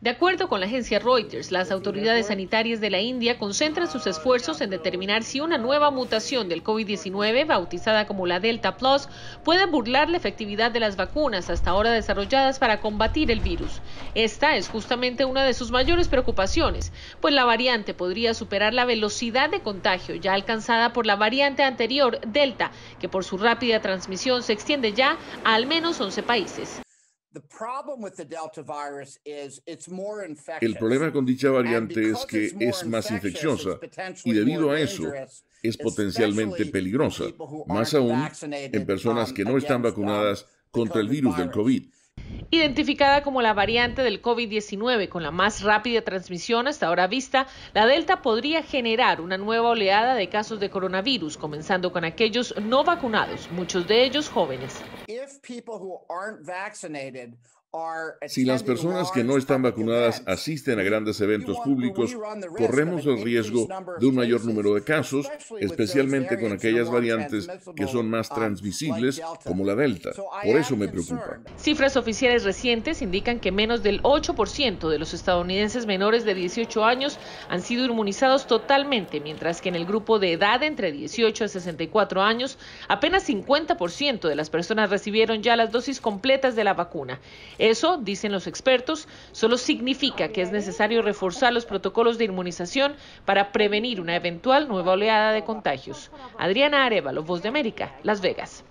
De acuerdo con la agencia Reuters, las autoridades sanitarias de la India concentran sus esfuerzos en determinar si una nueva mutación del COVID-19, bautizada como la Delta Plus, puede burlar la efectividad de las vacunas hasta ahora desarrolladas para combatir el virus. Esta es justamente una de sus mayores preocupaciones, pues la variante podría superar la velocidad de contagio ya alcanzada por la variante anterior, Delta, que por su rápida transmisión se extiende ya a al menos 11 países. El problema con dicha variante es que es más infecciosa y debido a eso es potencialmente peligrosa, más aún en personas que no están vacunadas contra el virus del COVID. Identificada como la variante del COVID-19 con la más rápida transmisión hasta ahora vista, la Delta podría generar una nueva oleada de casos de coronavirus, comenzando con aquellos no vacunados, muchos de ellos jóvenes. if people who aren't vaccinated Si las personas que no están vacunadas asisten a grandes eventos públicos, corremos el riesgo de un mayor número de casos, especialmente con aquellas variantes que son más transmisibles, como la Delta. Por eso me preocupa. Cifras oficiales recientes indican que menos del 8% de los estadounidenses menores de 18 años han sido inmunizados totalmente, mientras que en el grupo de edad entre 18 a 64 años, apenas 50% de las personas recibieron ya las dosis completas de la vacuna. Eso, dicen los expertos, solo significa que es necesario reforzar los protocolos de inmunización para prevenir una eventual nueva oleada de contagios. Adriana Arevalo, Voz de América, Las Vegas.